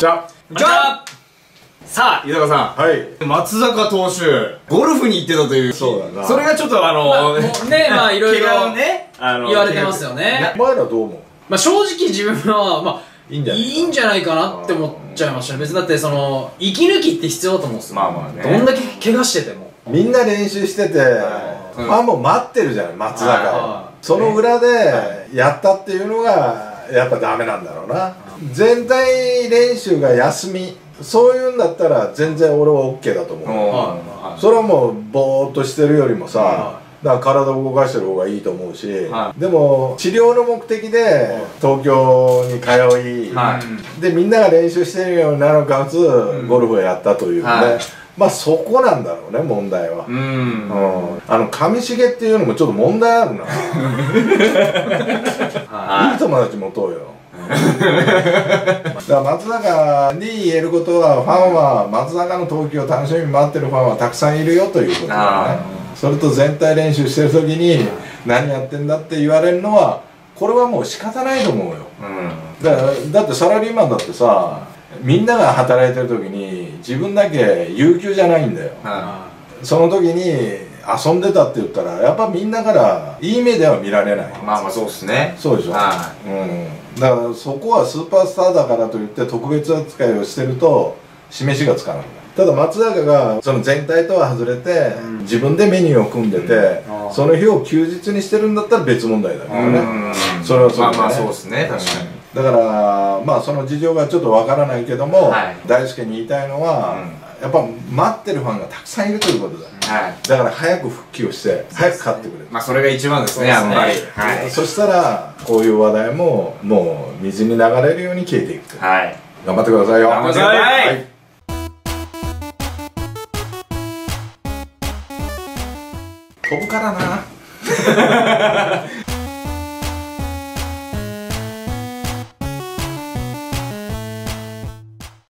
じゃじゃあ。さあ豊さん。はい。松坂投手ゴルフに行ってたという。そうだな。それがちょっとあの、まあもうねまあいろいろ怪我をねあの言われてますよね。お前らどう思う？まあ正直自分はまあいいんじゃない？いいんじゃないかなって思っちゃいましたね。別にだってその息抜きって必要だと思うんですよ。まあまあね。どんだけ怪我してても。みんな練習してて、うん。ファンも待ってるじゃない。松坂その裏でやったっていうのがやっぱダメなんだろうな。全体練習が休みそういうんだったら全然俺は OK だと思う、はそれはもうぼーっとしてるよりもさ、はだから体を動かしてる方がいいと思うし、はでも治療の目的で東京に通い、はい。でみんなが練習してるようになるかつ、ゴルフをやったというね、はい。まあそこなんだろうね問題は、うん。うん。あの上重っていうのもちょっと問題あるな。は い。い友達持とうよ。だから松坂に言えることはファンは松坂の投球を楽しみに待ってるファンはたくさんいるよということだね。それと全体練習してる時に何やってんだって言われるのはこれはもう仕方ないと思うよ。うん。だだってサラリーマンだってさみんなが働いてる時に自分だけ有給じゃないんだよ。はその時に遊んでたって言ったらやっぱみんなからいい目では見られない。いまあまあそうっすね。そうでしょ、はうん、だからそこはスーパースターだからといって特別扱いをしてると示しがつかない。ただ松坂がその全体とは外れて、自分でメニューを組んでて、うん。その日を休日にしてるんだったら別問題だからね、うん。それはそれでね。まあまあそうっすね。確かに。だからまあその事情がちょっとわからないけども、はい。大輔に言いたいのは、やっぱ待ってるファンがたくさんいるということだはい。だから早く復帰をして早く勝ってくれまあそれが一番ですねやっぱり。はい。そしたらこういう話題ももう水に流れるように消えていくはい。頑張ってくださいよ。頑張ってください。はい。飛ぶからな